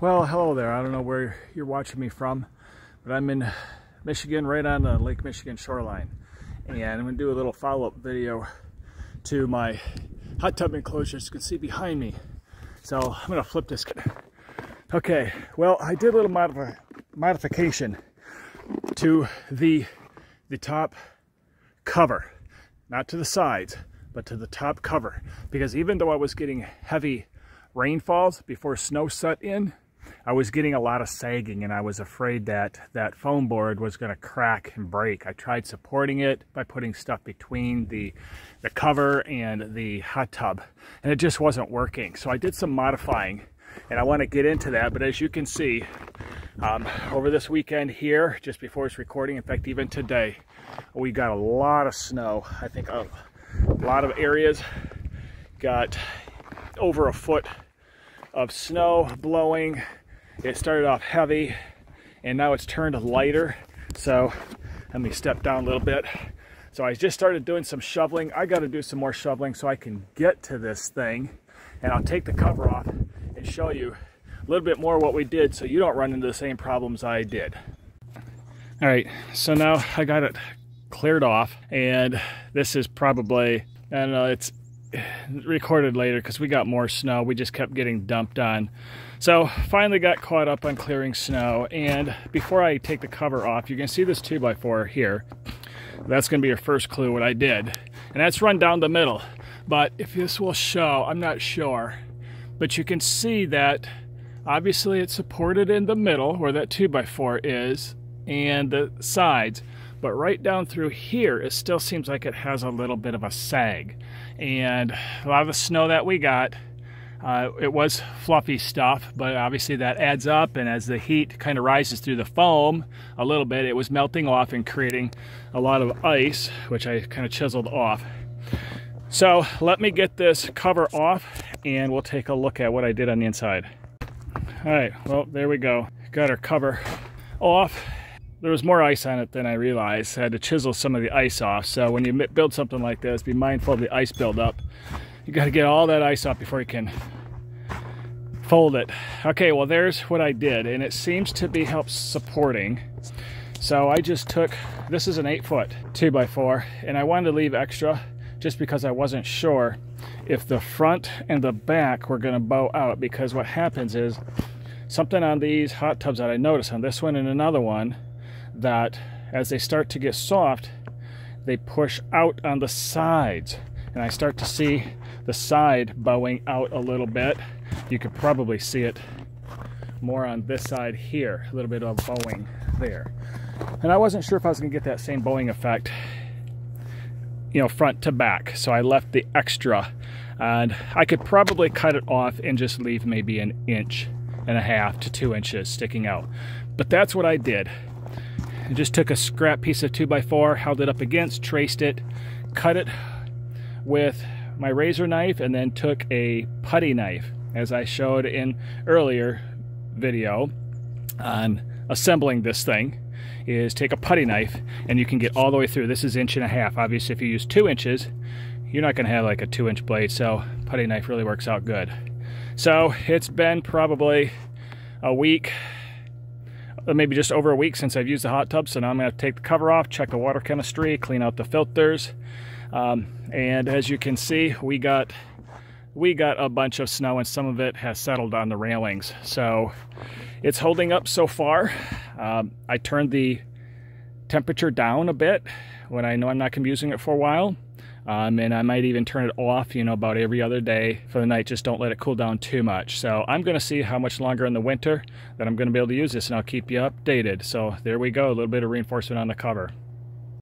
Well, hello there. I don't know where you're watching me from, but I'm in Michigan, right on the Lake Michigan shoreline. And I'm to do a little follow-up video to my hot tub enclosure, as you can see behind me. So I'm to flip this. Okay, well, I did a little modif modification to the, the top cover, not to the sides, but to the top cover. Because even though I was getting heavy rainfalls before snow set in, I was getting a lot of sagging and I was afraid that that foam board was going to crack and break. I tried supporting it by putting stuff between the, the cover and the hot tub and it just wasn't working. So I did some modifying and I want to get into that. But as you can see, um, over this weekend here, just before it's recording, in fact, even today, we got a lot of snow. I think a lot of areas got over a foot of snow blowing. It started off heavy and now it's turned lighter. So let me step down a little bit. So I just started doing some shoveling. I got to do some more shoveling so I can get to this thing. And I'll take the cover off and show you a little bit more what we did so you don't run into the same problems I did. All right, so now I got it cleared off and this is probably, I don't know, it's recorded later because we got more snow. We just kept getting dumped on. So finally got caught up on clearing snow. And before I take the cover off, you can see this 2x4 here. That's going to be your first clue what I did. And that's run down the middle. But if this will show, I'm not sure. But you can see that obviously it's supported in the middle where that 2x4 is and the sides. But right down through here, it still seems like it has a little bit of a sag. And a lot of the snow that we got, uh, it was fluffy stuff, but obviously that adds up. And as the heat kind of rises through the foam a little bit, it was melting off and creating a lot of ice, which I kind of chiseled off. So let me get this cover off and we'll take a look at what I did on the inside. All right, well, there we go. Got our cover off there was more ice on it than I realized. I had to chisel some of the ice off. So when you build something like this, be mindful of the ice buildup. You got to get all that ice off before you can fold it. Okay, well there's what I did, and it seems to be help supporting. So I just took, this is an eight foot two by four, and I wanted to leave extra just because I wasn't sure if the front and the back were gonna bow out because what happens is something on these hot tubs that I noticed on this one and another one that as they start to get soft, they push out on the sides. And I start to see the side bowing out a little bit. You could probably see it more on this side here, a little bit of bowing there. And I wasn't sure if I was gonna get that same bowing effect, you know, front to back. So I left the extra and I could probably cut it off and just leave maybe an inch and a half to two inches sticking out. But that's what I did. I just took a scrap piece of 2x4, held it up against, traced it, cut it with my razor knife, and then took a putty knife, as I showed in earlier video on assembling this thing is take a putty knife and you can get all the way through. This is inch and a half. Obviously, if you use two inches, you're not gonna have like a two inch blade, so putty knife really works out good. So it's been probably a week, maybe just over a week since I've used the hot tub. So now I'm going to take the cover off, check the water chemistry, clean out the filters. Um, and as you can see, we got we got a bunch of snow and some of it has settled on the railings. So it's holding up so far. Um, I turned the temperature down a bit when I know I'm not going to be using it for a while. Um, and I might even turn it off, you know, about every other day for the night. Just don't let it cool down too much. So I'm going to see how much longer in the winter that I'm going to be able to use this, and I'll keep you updated. So there we go, a little bit of reinforcement on the cover.